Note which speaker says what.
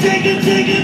Speaker 1: take it, take it.